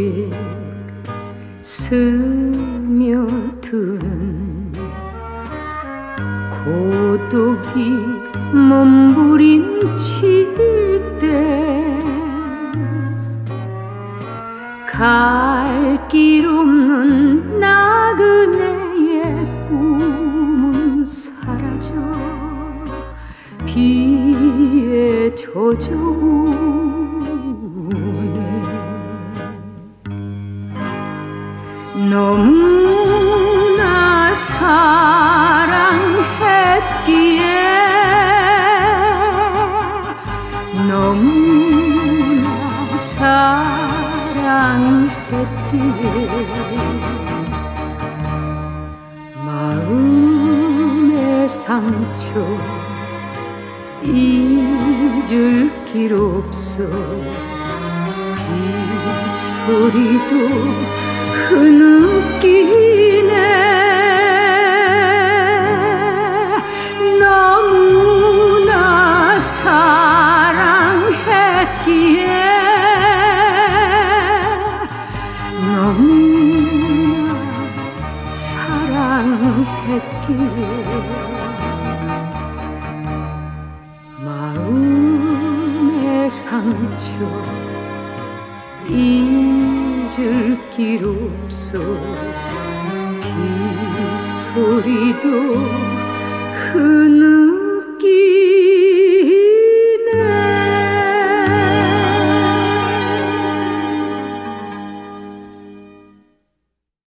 속에 스며드는 고독이 몸부림칠 때 갈 길 없는 나그네의 꿈은 사라져. 비에 젖어 너무나 사랑했기에 너무나 사랑했기에 마음의 상처 잊을 길 없어 빗소리도 흐느끼네. 너무나 사랑했기에 너무나 사랑했기에 마음의 상처 잊을 길 없어 빗소리도 흐느